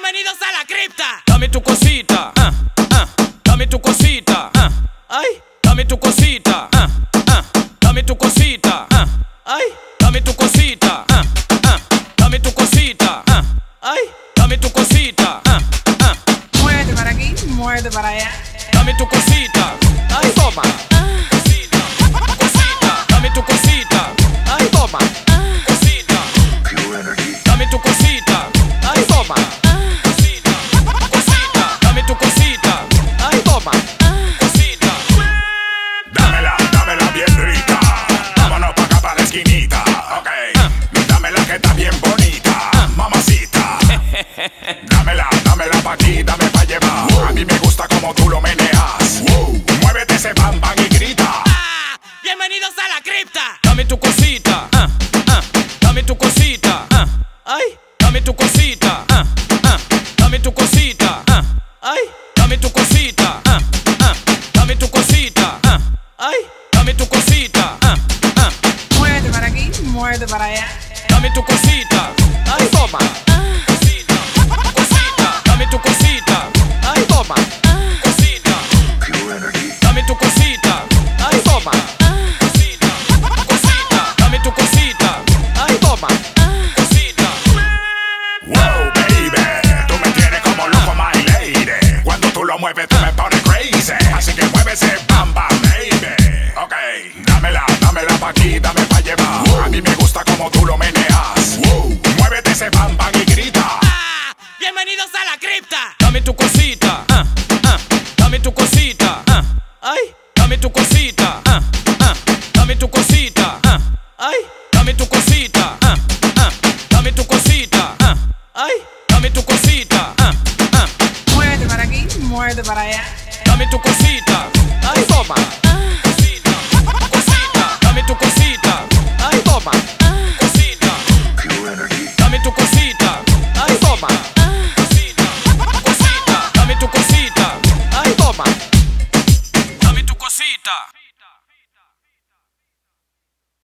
Bienvenidos a la cripta. Dame tu cosita, ah, ah, dame tu cosita, ah, ay, dame tu cosita, ah, ah, dame tu cosita, ah, ay, dame tu cosita, ah, ah, dame tu cosita, ah, ay, dame tu cosita, ah, ah, Muévete para aquí, muévete para allá. dame tu cosita, ay, toma. Esquinita. Ok. Dámela que está bien bonita. Mamacita. Dámela, dámela pa' aquí, dame pa' llevar. A mí me gusta como tú lo meneas. Muévete ese bam bam y grita. Ah, Bienvenidos a la cripta. Dame tu cosita, ah, ah, dame tu cosita, ah, ay, dame tu cosita, dame tu cosita, ay, dame tu cosita, para allá. dame tu cosita, ay, toma. Cosita, cosita, dame tu cosita, ay, toma. Cosita, dame tu cosita, ay, toma. Cosita, cosita, dame tu cosita, ay, toma. Cosita. Wow, baby. Tú me tienes como loco, my lady. Cuando tú lo mueves, tú me pones crazy. Así que mueve ese bam bam, baby. Ok. Dámela, dámela pa' aquí, dame muévete para allá. dame tu cosita, ay, toma. Cosita, cosita, dame tu cosita, toma. Cosita, dame tu cosita, toma. Cosita. Dame tu cosita.